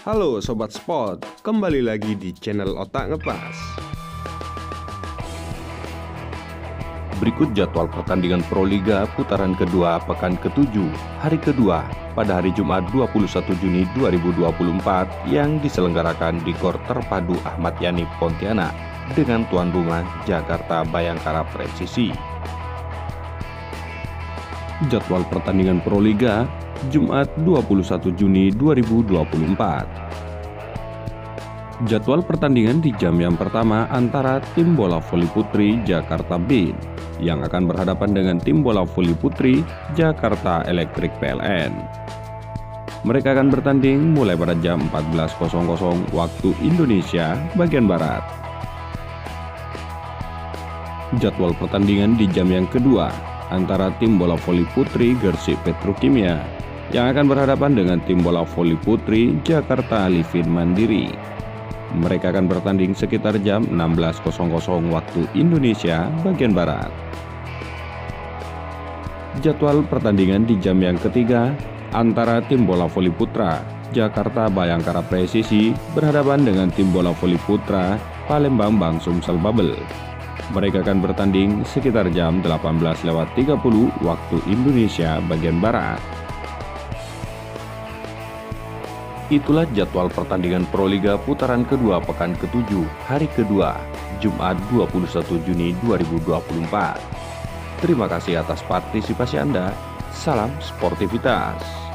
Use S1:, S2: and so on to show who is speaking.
S1: Halo Sobat Sport, kembali lagi di channel Otak Ngepas.
S2: Berikut jadwal pertandingan Proliga putaran kedua pekan ke-7 hari kedua pada hari Jumat 21 Juni 2024 yang diselenggarakan di Gor Terpadu Ahmad Yani Pontianak dengan tuan rumah Jakarta Bayangkara Presisi. Jadwal pertandingan Proliga Jumat 21 Juni 2024. Jadwal pertandingan di jam yang pertama antara tim bola voli putri Jakarta Bin yang akan berhadapan dengan tim bola voli putri Jakarta Electric PLN. Mereka akan bertanding mulai pada jam 14.00 waktu Indonesia bagian Barat. Jadwal pertandingan di jam yang kedua antara tim bola voli putri Gersik Petrokimia yang akan berhadapan dengan tim bola voli putri Jakarta Livin Mandiri. Mereka akan bertanding sekitar jam 16.00 waktu Indonesia bagian Barat. Jadwal pertandingan di jam yang ketiga antara tim bola voli putra Jakarta Bayangkara Presisi berhadapan dengan tim bola voli putra Palembang Bang Sumsel Bubble. Mereka akan bertanding sekitar jam 18.30 waktu Indonesia bagian Barat. Itulah jadwal pertandingan Proliga putaran kedua pekan ke-7 hari kedua Jumat 21 Juni 2024. Terima kasih atas partisipasi Anda. Salam sportivitas.